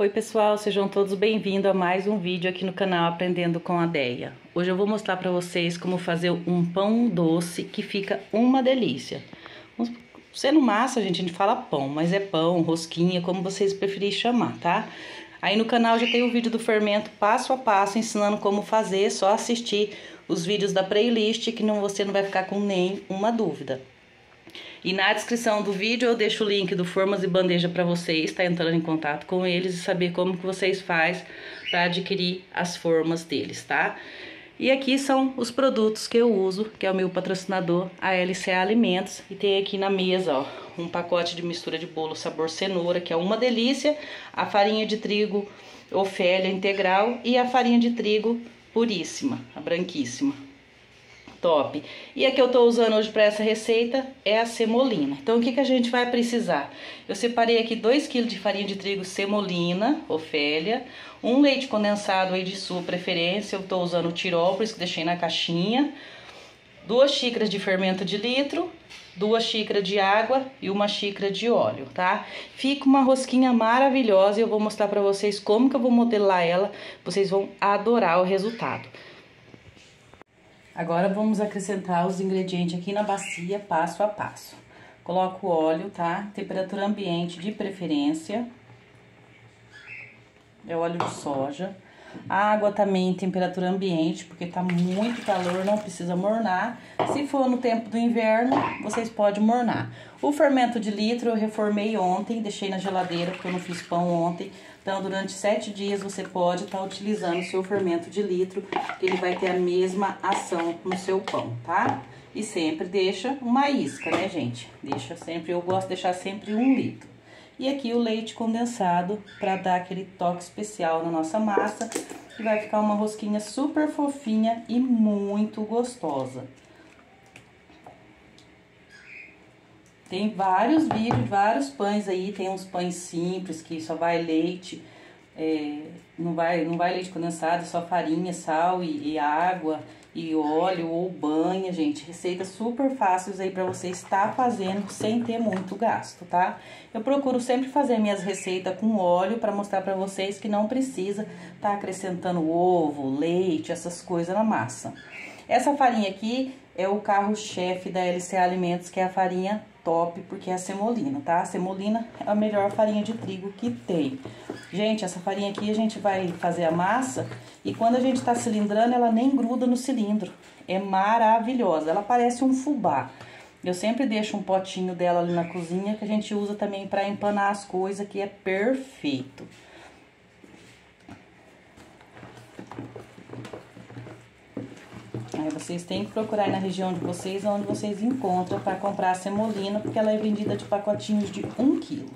Oi pessoal, sejam todos bem-vindos a mais um vídeo aqui no canal Aprendendo com a Deia. Hoje eu vou mostrar para vocês como fazer um pão doce que fica uma delícia. Sendo massa, gente, a gente fala pão, mas é pão, rosquinha, como vocês preferirem chamar, tá? Aí no canal já tem o vídeo do fermento passo a passo ensinando como fazer, só assistir os vídeos da playlist que não, você não vai ficar com nenhuma dúvida. E na descrição do vídeo eu deixo o link do Formas e Bandeja para vocês, tá entrando em contato com eles e saber como que vocês faz para adquirir as formas deles, tá? E aqui são os produtos que eu uso, que é o meu patrocinador, a LCA Alimentos. E tem aqui na mesa, ó, um pacote de mistura de bolo sabor cenoura, que é uma delícia. A farinha de trigo Ofélia integral e a farinha de trigo puríssima, a branquíssima top. E a que eu tô usando hoje para essa receita é a semolina. Então, o que, que a gente vai precisar? Eu separei aqui 2 kg de farinha de trigo semolina, Ofélia, um leite condensado aí de sua preferência, eu tô usando o tirol, por isso que deixei na caixinha, duas xícaras de fermento de litro, duas xícaras de água e uma xícara de óleo, tá? Fica uma rosquinha maravilhosa e eu vou mostrar pra vocês como que eu vou modelar ela, vocês vão adorar o resultado. Agora vamos acrescentar os ingredientes aqui na bacia, passo a passo. Coloco o óleo, tá? Temperatura ambiente de preferência. É óleo de soja. A água também temperatura ambiente, porque tá muito calor, não precisa mornar. Se for no tempo do inverno, vocês podem mornar. O fermento de litro eu reformei ontem, deixei na geladeira porque eu não fiz pão ontem. Então, durante sete dias você pode estar tá utilizando o seu fermento de litro, que ele vai ter a mesma ação no seu pão, tá? E sempre deixa uma isca, né, gente? Deixa sempre, eu gosto de deixar sempre um litro. E aqui o leite condensado para dar aquele toque especial na nossa massa, que vai ficar uma rosquinha super fofinha e muito gostosa. Tem vários vídeos, vários pães aí, tem uns pães simples que só vai leite, é, não, vai, não vai leite condensado, só farinha, sal e, e água e óleo ou banha, gente. Receitas super fáceis aí pra você estar fazendo sem ter muito gasto, tá? Eu procuro sempre fazer minhas receitas com óleo pra mostrar pra vocês que não precisa tá acrescentando ovo, leite, essas coisas na massa. Essa farinha aqui é o carro-chefe da LCA Alimentos, que é a farinha top, porque é a semolina, tá? A semolina é a melhor farinha de trigo que tem. Gente, essa farinha aqui a gente vai fazer a massa e quando a gente tá cilindrando, ela nem gruda no cilindro. É maravilhosa, ela parece um fubá. Eu sempre deixo um potinho dela ali na cozinha que a gente usa também para empanar as coisas, que é perfeito. Aí vocês têm que procurar na região de vocês onde vocês encontram para comprar a semolina, porque ela é vendida de pacotinhos de 1 kg.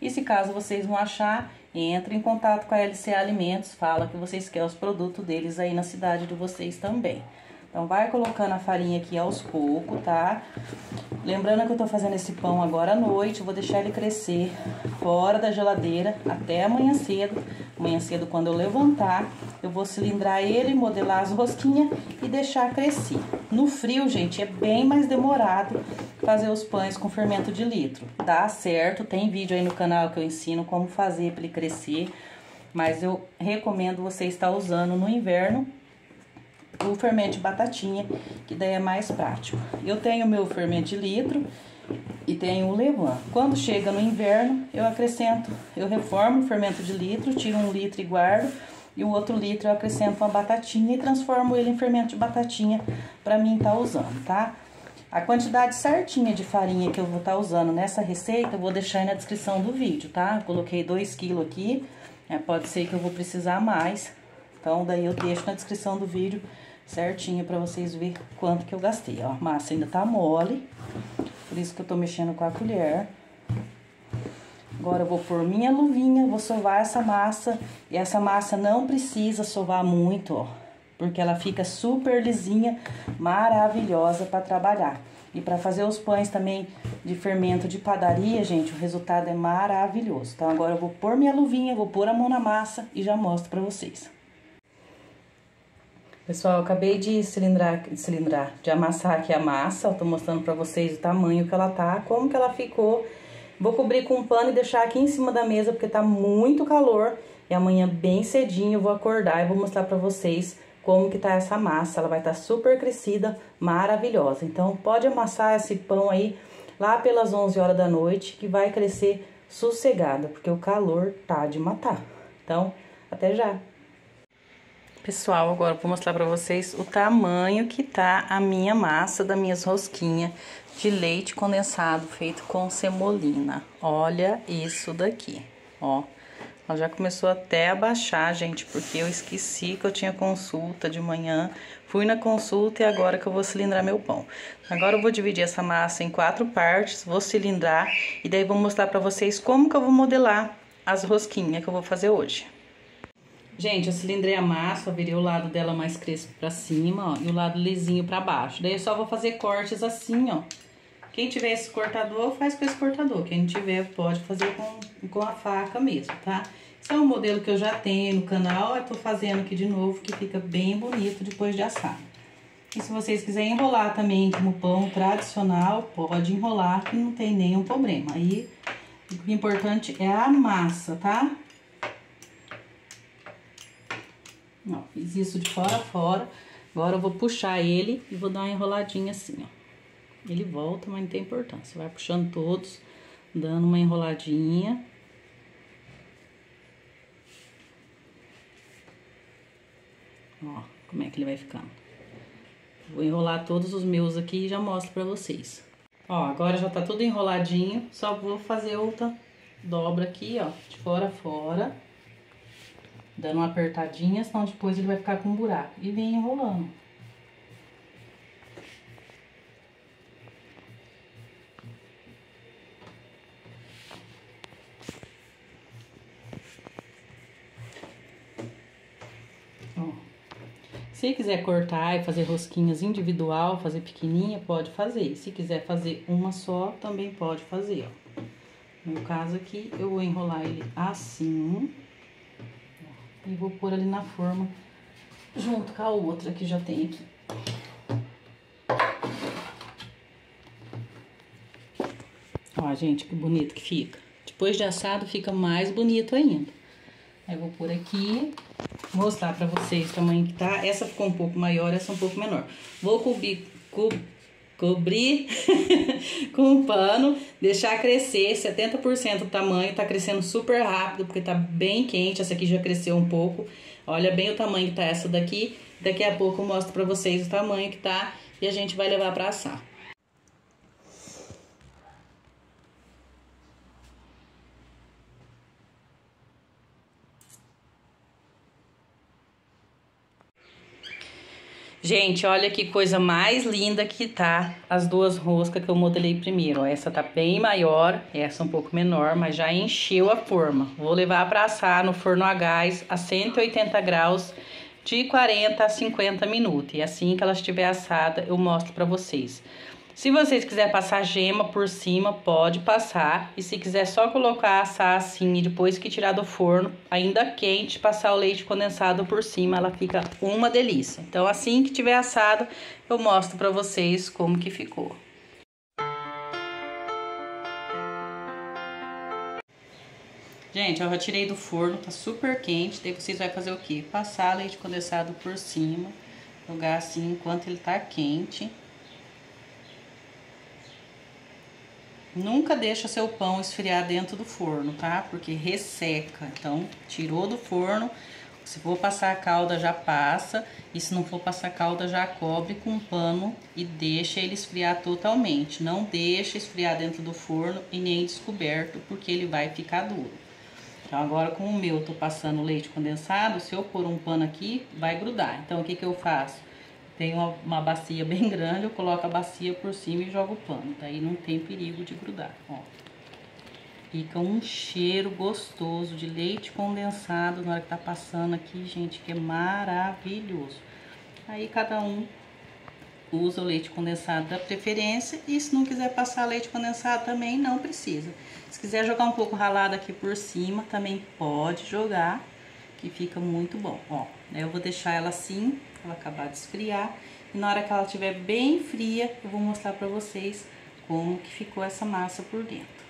E se caso vocês não achar, entre em contato com a LC Alimentos, fala que vocês querem os produtos deles aí na cidade de vocês também. Então, vai colocando a farinha aqui aos poucos, tá? Lembrando que eu tô fazendo esse pão agora à noite, vou deixar ele crescer fora da geladeira até amanhã cedo. Amanhã cedo, quando eu levantar, eu vou cilindrar ele, modelar as rosquinhas e deixar crescer. No frio, gente, é bem mais demorado fazer os pães com fermento de litro. Dá certo, tem vídeo aí no canal que eu ensino como fazer para ele crescer. Mas eu recomendo você estar usando no inverno o fermento de batatinha, que daí é mais prático. Eu tenho meu fermento de litro e tenho o levain. Quando chega no inverno, eu acrescento, eu reformo o fermento de litro, tiro um litro e guardo, e o outro litro eu acrescento uma batatinha e transformo ele em fermento de batatinha para mim estar tá usando, tá? A quantidade certinha de farinha que eu vou estar tá usando nessa receita, eu vou deixar aí na descrição do vídeo, tá? coloquei 2 kg aqui, é, pode ser que eu vou precisar mais, então daí eu deixo na descrição do vídeo certinho pra vocês verem quanto que eu gastei, ó. A massa ainda tá mole, por isso que eu tô mexendo com a colher. Agora eu vou pôr minha luvinha, vou sovar essa massa. E essa massa não precisa sovar muito, ó. Porque ela fica super lisinha, maravilhosa para trabalhar. E para fazer os pães também de fermento de padaria, gente, o resultado é maravilhoso. Então agora eu vou pôr minha luvinha, vou pôr a mão na massa e já mostro para vocês. Pessoal, acabei de cilindrar, de cilindrar, de amassar aqui a massa, eu tô mostrando pra vocês o tamanho que ela tá, como que ela ficou Vou cobrir com um pano e deixar aqui em cima da mesa porque tá muito calor. E amanhã bem cedinho eu vou acordar e vou mostrar pra vocês como que tá essa massa. Ela vai estar tá super crescida, maravilhosa. Então pode amassar esse pão aí lá pelas 11 horas da noite que vai crescer sossegada, porque o calor tá de matar. Então, até já! Pessoal, agora vou mostrar pra vocês o tamanho que tá a minha massa das minhas rosquinhas de leite condensado feito com semolina. Olha isso daqui, ó. Ela já começou até a baixar, gente, porque eu esqueci que eu tinha consulta de manhã. Fui na consulta e agora que eu vou cilindrar meu pão. Agora eu vou dividir essa massa em quatro partes, vou cilindrar e daí vou mostrar pra vocês como que eu vou modelar as rosquinhas que eu vou fazer hoje. Gente, eu cilindrei a massa, virei o lado dela mais crespo pra cima, ó, e o lado lisinho pra baixo. Daí eu só vou fazer cortes assim, ó, quem tiver esse cortador, faz com esse cortador. Quem não tiver, pode fazer com, com a faca mesmo, tá? Esse é um modelo que eu já tenho no canal, eu tô fazendo aqui de novo, que fica bem bonito depois de assar. E se vocês quiserem enrolar também como pão tradicional, pode enrolar que não tem nenhum problema. Aí, o importante é a massa, tá? Ó, fiz isso de fora a fora. Agora eu vou puxar ele e vou dar uma enroladinha assim, ó. Ele volta, mas não tem importância. Vai puxando todos, dando uma enroladinha. Ó, como é que ele vai ficando. Vou enrolar todos os meus aqui e já mostro pra vocês. Ó, agora já tá tudo enroladinho, só vou fazer outra dobra aqui, ó, de fora a fora. Dando uma apertadinha, senão depois ele vai ficar com um buraco. E vem enrolando. Se quiser cortar e fazer rosquinhas individual, fazer pequenininha, pode fazer. Se quiser fazer uma só, também pode fazer, ó. No caso aqui, eu vou enrolar ele assim. E vou pôr ali na forma, junto com a outra que já tem aqui. Ó, gente, que bonito que fica. Depois de assado, fica mais bonito ainda. Aí, vou pôr aqui mostrar pra vocês o tamanho que tá. Essa ficou um pouco maior, essa um pouco menor. Vou cobrir, co cobrir com um pano, deixar crescer 70% do tamanho. Tá crescendo super rápido, porque tá bem quente. Essa aqui já cresceu um pouco. Olha bem o tamanho que tá essa daqui. Daqui a pouco eu mostro pra vocês o tamanho que tá e a gente vai levar pra assar. Gente, olha que coisa mais linda que tá as duas roscas que eu modelei primeiro. Essa tá bem maior, essa um pouco menor, mas já encheu a forma. Vou levar para assar no forno a gás a 180 graus de 40 a 50 minutos. E assim que ela estiver assada, eu mostro para vocês. Se vocês quiserem passar gema por cima, pode passar. E se quiser só colocar, assar assim e depois que tirar do forno, ainda quente, passar o leite condensado por cima, ela fica uma delícia. Então assim que tiver assado, eu mostro pra vocês como que ficou. Gente, eu já tirei do forno, tá super quente. Daí vocês vão fazer o quê? Passar leite condensado por cima, jogar assim enquanto ele tá quente. Nunca deixa seu pão esfriar dentro do forno, tá? Porque resseca. Então, tirou do forno, se for passar a calda, já passa. E se não for passar calda, já cobre com um pano e deixa ele esfriar totalmente. Não deixa esfriar dentro do forno e nem descoberto, porque ele vai ficar duro. Então, agora com o meu, tô passando leite condensado, se eu pôr um pano aqui, vai grudar. Então, o que que eu faço? Tem uma, uma bacia bem grande, eu coloco a bacia por cima e jogo o pano. Daí não tem perigo de grudar, ó. Fica um cheiro gostoso de leite condensado na hora que tá passando aqui, gente, que é maravilhoso. Aí cada um usa o leite condensado da preferência e se não quiser passar leite condensado também não precisa. Se quiser jogar um pouco ralado aqui por cima, também pode jogar, que fica muito bom, ó. Eu vou deixar ela assim ela acabar de esfriar. E na hora que ela estiver bem fria, eu vou mostrar pra vocês como que ficou essa massa por dentro.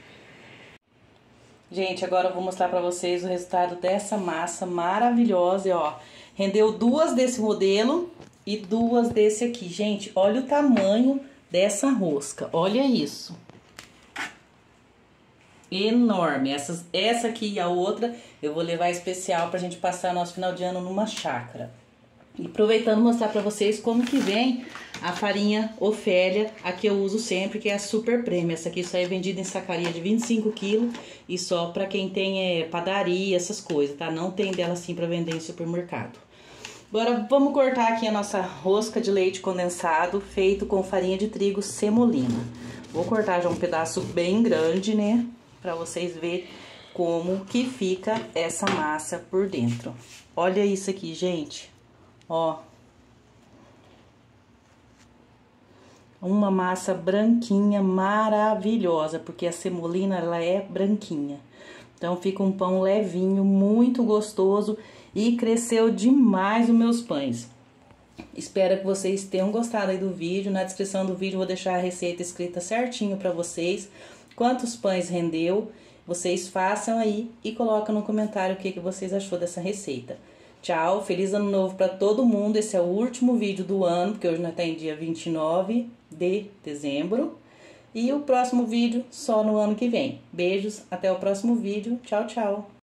Gente, agora eu vou mostrar pra vocês o resultado dessa massa maravilhosa, ó. Rendeu duas desse modelo e duas desse aqui. Gente, olha o tamanho dessa rosca, olha isso. Enorme. Essas, essa aqui e a outra eu vou levar especial pra gente passar nosso final de ano numa chácara. E aproveitando mostrar pra vocês como que vem a farinha Ofélia, a que eu uso sempre, que é a Super Premium. Essa aqui só é vendida em sacaria de 25 quilos e só pra quem tem é, padaria, essas coisas, tá? Não tem dela assim pra vender em supermercado. Agora vamos cortar aqui a nossa rosca de leite condensado feito com farinha de trigo semolina. Vou cortar já um pedaço bem grande, né? Pra vocês verem como que fica essa massa por dentro. Olha isso aqui, gente. Ó. Uma massa branquinha, maravilhosa, porque a semolina, ela é branquinha. Então, fica um pão levinho, muito gostoso e cresceu demais os meus pães. Espero que vocês tenham gostado aí do vídeo. Na descrição do vídeo vou deixar a receita escrita certinho para vocês. Quantos pães rendeu, vocês façam aí e colocam no comentário o que, que vocês achou dessa receita. Tchau, feliz ano novo para todo mundo. Esse é o último vídeo do ano, porque hoje nós está em dia 29 de dezembro. E o próximo vídeo só no ano que vem. Beijos, até o próximo vídeo. Tchau, tchau.